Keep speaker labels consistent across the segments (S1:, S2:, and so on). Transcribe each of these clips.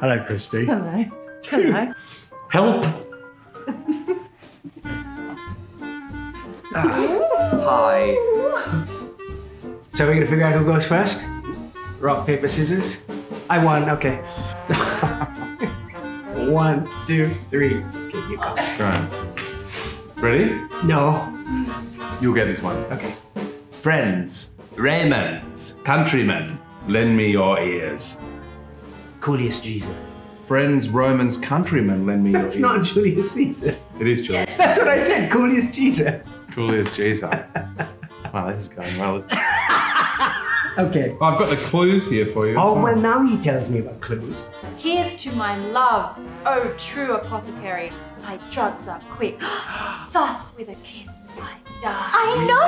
S1: Hello, Christy.
S2: Hello. Hello.
S1: Help! Ah.
S3: Hi.
S1: So we're gonna figure out who goes first? Rock, paper, scissors? I won, okay. One, two, three. Okay, you go.
S4: Right. Ready?
S1: No.
S4: You'll get this one.
S1: Okay.
S4: Friends, Raymonds, countrymen, lend me your ears.
S1: Coolius Caesar.
S4: Friends, Romans, countrymen, lend me
S1: That's
S4: your
S1: not
S4: ears.
S1: Julius Caesar.
S4: It is Julius.
S1: That's what I said, Julius Caesar.
S4: Julius Caesar. wow, this is going well. isn't?
S1: Okay.
S4: I've got the clues here for you.
S1: Oh, well, now he tells me about clues.
S2: Here's to my love, oh true apothecary. My drugs are quick. Thus with a kiss I die.
S5: I know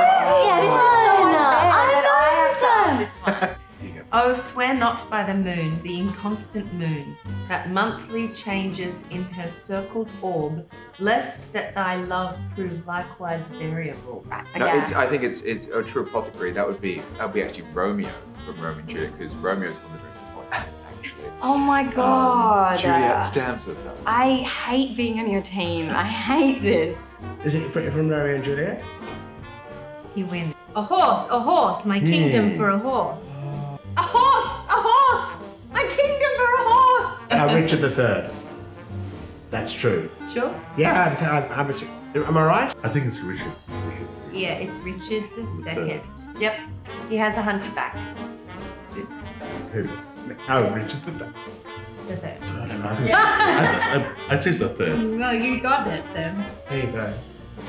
S2: Yeah, this is so unfair I have to
S5: I
S2: this one.
S6: Oh, swear not by the moon, the inconstant moon, that monthly changes in her circled orb, lest that thy love prove likewise variable.
S3: No, it's. I think it's it's a true apothecary. That would be that would be actually Romeo from Romeo and Juliet because Romeo's one that brings the point. Actually,
S5: Oh my god.
S3: Juliet stabs herself.
S5: I hate being on your team. I hate this.
S1: Is it from Romeo and Juliet?
S6: He wins. A horse, a horse, my kingdom
S1: Hmm.
S6: for a horse. A horse,
S1: Uh, Richard III. That's true.
S6: Sure?
S1: Yeah, I'm, I'm, I'm, am I right?
S4: I think it's Richard.
S6: Yeah, it's Richard the
S4: The
S6: second. Yep. He has a hunchback.
S1: Who? Oh, Richard III.
S6: The third.
S4: I don't know. I think I, I, I'd say it's the third.
S6: Well, you got it then.
S1: There you go.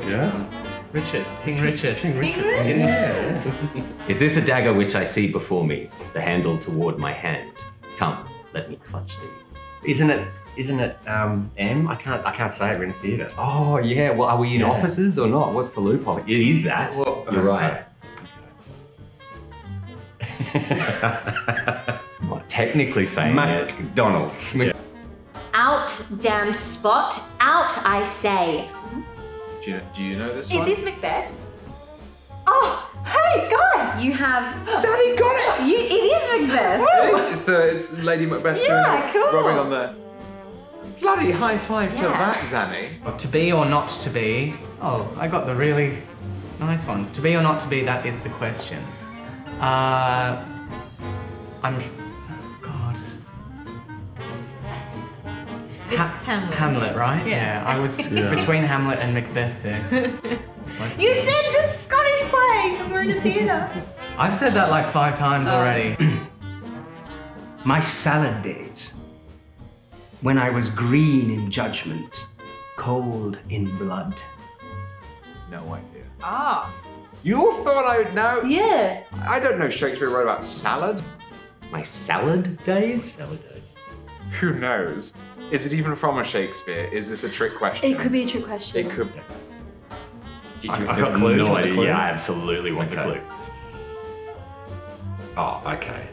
S4: Yeah?
S7: Richard, King Richard.
S1: King Richard.
S4: Yeah.
S7: Is this a dagger which I see before me, the handle toward my hand?
S8: Isn't it? Isn't it? Um, M. I can't. I can't say it. We're in a theatre.
S7: Oh yeah. Well, are we in
S8: Yeah.
S7: offices or not? What's the loophole? It is that.
S8: Well,
S7: You're right. I'm technically saying it.
S8: McDonald's.
S5: Out, damned spot. Out, I say.
S3: Do you, do you know this
S2: Is
S3: one?
S2: this Macbeth? Oh, hey guys!
S5: You have.
S3: Sally got it.
S5: You, it is Macbeth.
S3: It is. It's the it's Lady Macbeth
S2: Yeah, cool.
S3: rubbing on there. Bloody high five to that, Zanny.
S9: To be or not to be? Oh, I got the really nice ones. To be or not to be, that is the question. Uh, I'm. God.
S6: It's
S9: Ha-
S6: Hamlet.
S9: Hamlet, right?
S6: Yeah.
S9: I was
S4: Yeah.
S9: between Hamlet and Macbeth there.
S6: You said the Scottish play, and we're in a theatre.
S9: I've said that like five times
S6: Oh.
S9: already.
S1: My salad days. When I was green in judgment, cold in blood.
S3: No idea.
S2: Ah.
S3: You thought I would know?
S5: Yeah.
S3: I don't know Shakespeare wrote about salad.
S7: My salad days. Salad days.
S3: Who knows? Is it even from a Shakespeare? Is this a trick question?
S5: It could be a trick question.
S3: It could.
S8: Did you
S7: I, I
S8: have
S7: got
S8: a clue?
S7: No idea.
S8: clue?
S7: Yeah, I absolutely want the clue.
S8: Oh, okay.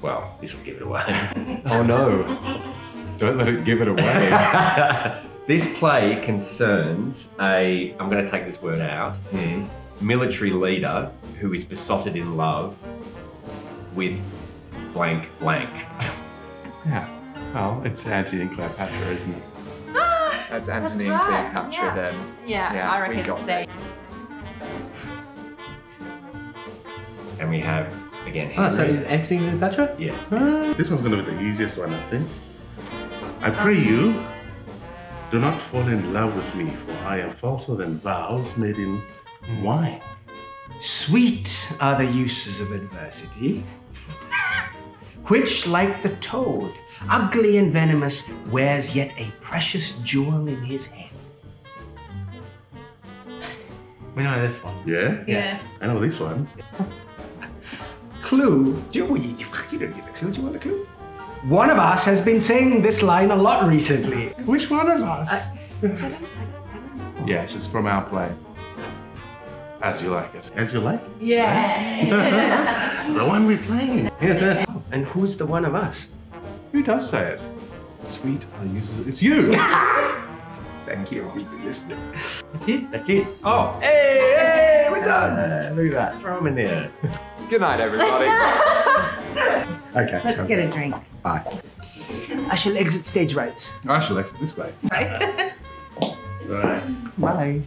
S8: Well, this will give it away.
S7: Oh no! Don't let it give it away.
S8: this play concerns a. I'm going to take this word out.
S7: Hmm.
S8: Military leader who is besotted in love with blank blank.
S4: Yeah. Well, it's Antony and Cleopatra, isn't it?
S3: That's Antony and
S2: right,
S3: Cleopatra
S2: yeah.
S3: then.
S2: Yeah,
S3: Yeah,
S2: I
S3: we got
S2: it's
S3: that.
S8: And we have again.
S7: oh, so
S8: Henry.
S7: is Antony Cleopatra?
S8: yeah. Ah.
S4: This one's going to be the easiest one, I think. I pray you, do not fall in love with me, for I am falser than vows made in wine.
S1: Sweet are the uses of adversity, which, like the toad, ugly and venomous, wears yet a precious jewel in his head.
S9: We know this one.
S4: Yeah?
S6: Yeah.
S4: I know this one.
S1: Clue? Do you, you, you don't get a clue. Do you want a clue? One of us has been saying this line a lot recently. Which one of us? I, I don't, I don't know.
S4: Yes, it's from our play. As you like it. As you like it.
S6: Yeah.
S4: It's the one we're playing.
S1: and who's the one of us?
S4: Who does say it? Sweet I use it. It's you!
S1: Thank you. We've been listening. That's it. That's it. Oh, hey, hey, we're done. Uh, look at that. Throw them in there.
S3: Good night, everybody.
S1: Okay.
S6: Let's
S1: so-
S6: get a drink.
S1: Bye. I shall exit stage right.
S7: I shall exit this way.
S2: Right?
S10: Right.
S11: Bye.